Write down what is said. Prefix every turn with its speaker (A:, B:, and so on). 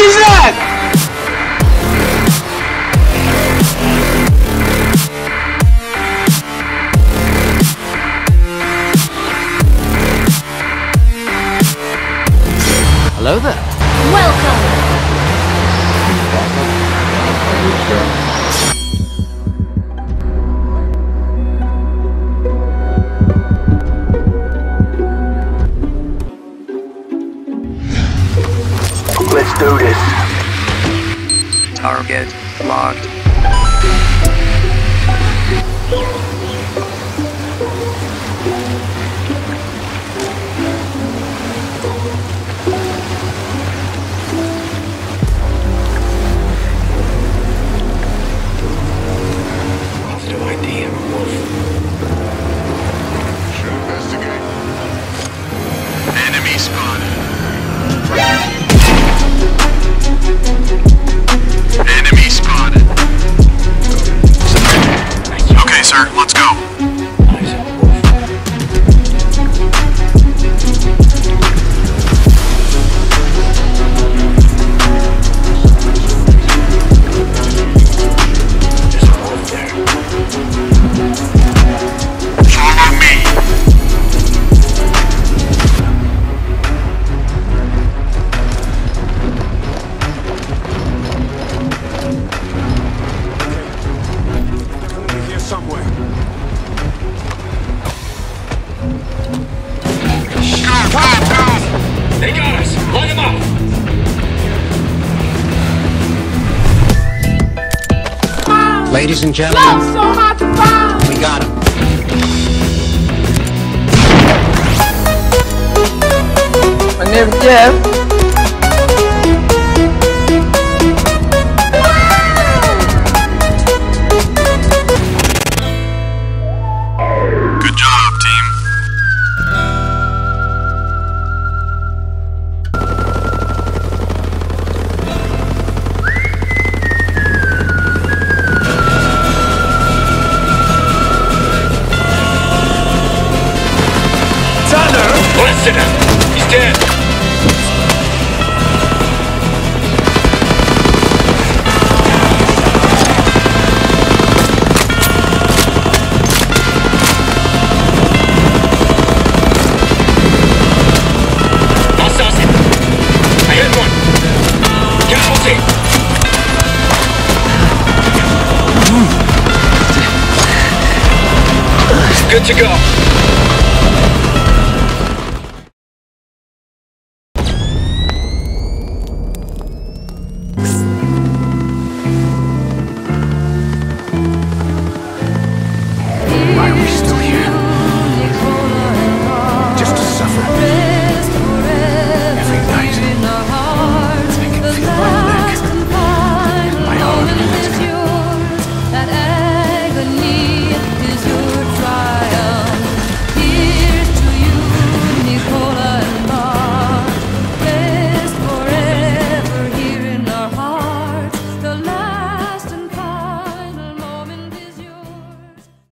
A: is that?
B: Hello there.
C: Welcome.
A: Let's do this.
D: Target locked.
B: Ladies and gentlemen,
C: so
B: we got him.
E: My name's Jeff.
D: good to go.